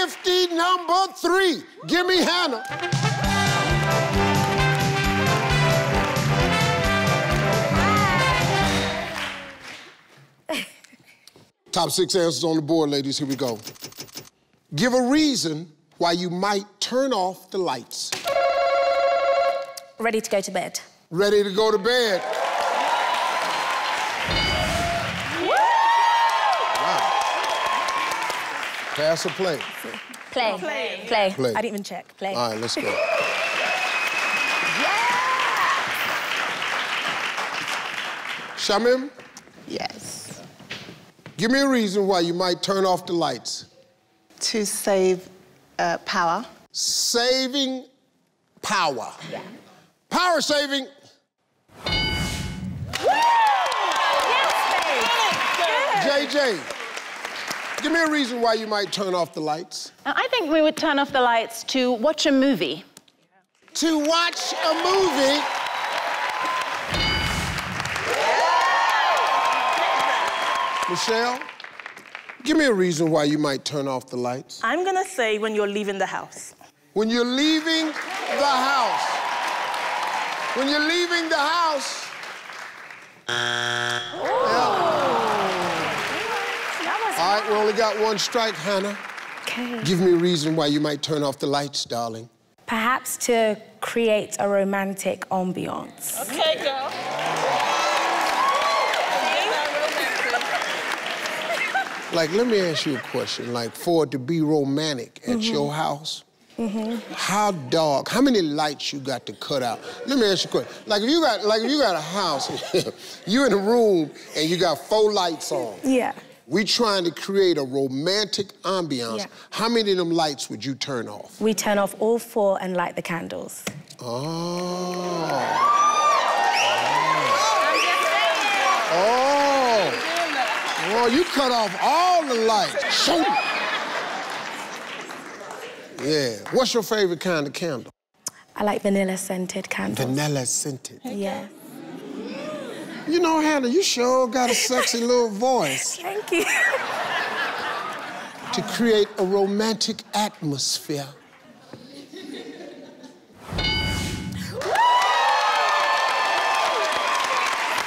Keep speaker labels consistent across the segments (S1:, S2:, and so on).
S1: gifty number three. Give me Hannah. Top six answers on the board, ladies. Here we go. Give a reason why you might turn off the lights.
S2: Ready to go to bed.
S1: Ready to go to bed. Pass or play?
S2: Play. Play. Play.
S1: Play.
S2: I didn't even check. Play.
S1: All right, let's go. Shamim,
S3: Yes.
S1: give me a reason why you might turn off the lights.
S3: To save uh, power.
S1: Saving power. Yeah. Power saving. JJ, give me a reason why you might turn off the lights.
S4: Uh, I think we would turn off the lights to watch a movie.
S1: To watch a movie. Michelle, give me a reason why you might turn off the lights.
S5: I'm gonna say when you're leaving the house.
S1: When you're leaving the house. When you're leaving the house. Yeah. All right, we only got one strike, Hannah.
S2: Okay.
S1: Give me a reason why you might turn off the lights, darling.
S2: Perhaps to create a romantic ambiance.
S5: Okay, girl.
S1: Like, let me ask you a question. Like, for it to be romantic at mm-hmm. your house, mm-hmm. how dark? How many lights you got to cut out? Let me ask you a question. Like, if you got, like, if you got a house, you're in a room and you got four lights on.
S2: Yeah.
S1: We trying to create a romantic ambiance.
S2: Yeah.
S1: How many of them lights would you turn off?
S2: We turn off all four and light the candles.
S1: Oh. Oh. Oh, you cut off all the lights. Shoot. Yeah. What's your favorite kind of candle?
S2: I like vanilla scented candles.
S1: Vanilla scented.
S2: Yeah.
S1: You know, Hannah, you sure got a sexy little voice
S2: Thank you.
S1: to create a romantic atmosphere.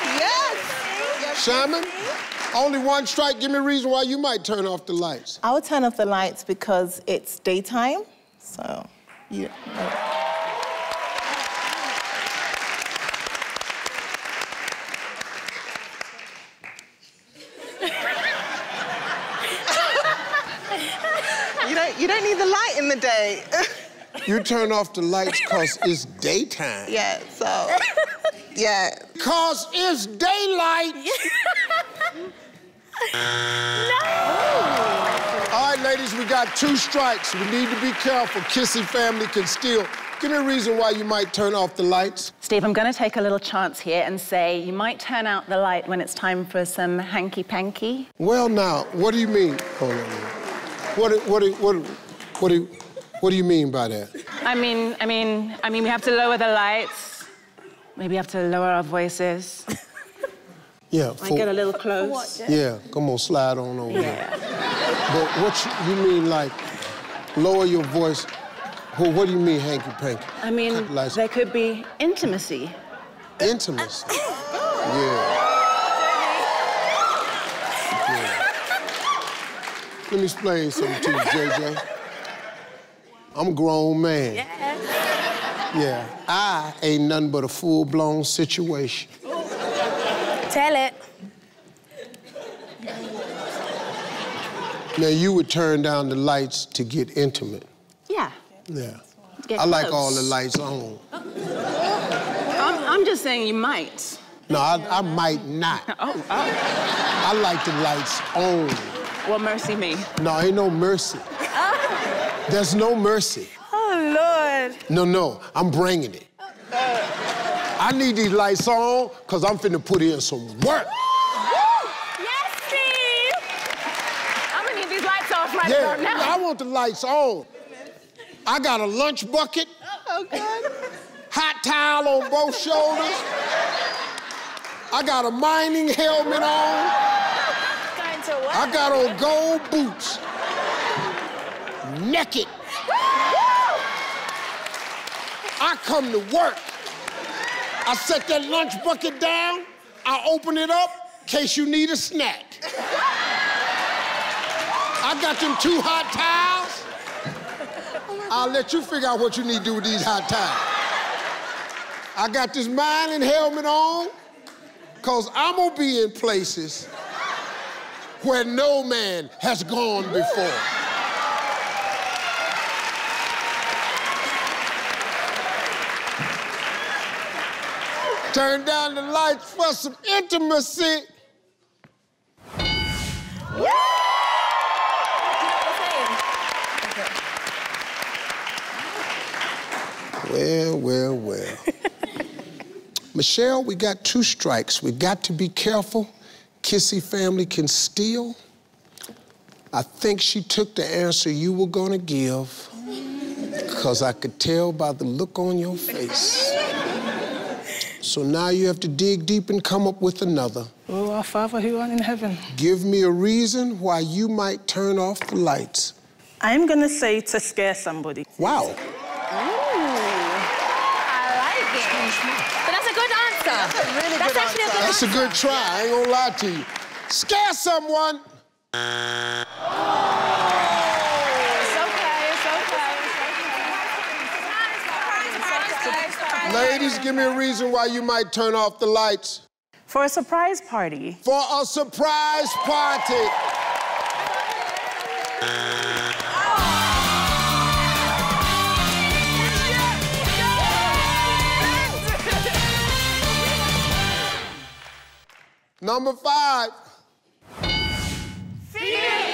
S3: Yes.
S1: Shamim, only one strike. Give me a reason why you might turn off the lights.
S3: I would turn off the lights because it's daytime. So, you. You don't, you don't need the light in the day.
S1: You turn off the lights because it's daytime.
S3: yeah, so, yeah.
S1: Because it's daylight. No! All right, ladies, we got two strikes. We need to be careful. Kissi family can steal. Give me a reason why you might turn off the lights.
S4: Steve, I'm going to take a little chance here and say you might turn out the light when it's time for some hanky panky.
S1: Well, now, what do you mean? Hold on. a minute. What, do- what, do- what, what, do, what do you mean by that?
S4: I mean, I mean, I mean, we have to lower the lights. Maybe have to lower our voices.
S1: Yeah,
S4: I
S1: for-
S4: get a little close.
S1: yeah, yeah, come on, slide on over there. But what you, you mean, like, lower your voice? Well, what do you mean, hanky panky?
S4: I mean,
S1: Cut lights.
S4: there could be intimacy.
S1: Intimacy. yeah. Yeah. Let me explain something to you, JJ. I'm a grown man. Yeah. Yeah. I ain't nothing but a full-blown situation.
S2: Tell it.
S1: Now, you would turn down the lights to get intimate.
S4: Yeah.
S1: Yeah.
S4: Get
S1: I like
S4: close.
S1: all the lights on.
S4: I'm, I'm just saying you might.
S1: No, I, I might not.
S4: Oh, oh.
S1: I like the lights on.
S4: Well, mercy me.
S1: No, ain't no mercy. There's no mercy.
S2: Oh, Lord.
S1: No, no, I'm bringing it. I need these lights on because I'm finna put in some work.
S2: Yes, Steve.
S4: I'm gonna need these lights off right
S1: Yeah,
S4: about now.
S1: I want the lights on. I got a lunch bucket,
S3: Oh, God.
S1: hot towel on both shoulders. I got a mining helmet on. I got on gold boots. naked. I come to work. I set that lunch bucket down. I open it up in case you need a snack. I got them two hot towels. I'll let you figure out what you need to do with these hot towels. I got this mining helmet on, cause I'm gonna be in places where no man has gone before. Turn down the lights for some intimacy. Well, well, well. Michelle, we got two strikes. We got to be careful. Kissi family can steal. I think she took the answer you were gonna give, because I could tell by the look on your face. So now you have to dig deep and come up with another.
S5: Oh, our Father who art in heaven.
S1: Give me a reason why you might turn off the lights.
S5: I'm gonna say to scare somebody.
S1: Wow.
S2: I like it. But that's a good answer. That's a
S3: good
S2: actually a good
S1: That's a good try. I ain't gonna lie to you. Scare someone.
S4: It's okay, it's okay.
S1: Ladies, give me a reason why you might turn off the lights.
S5: For a surprise party.
S1: For a surprise party. Number five. See you.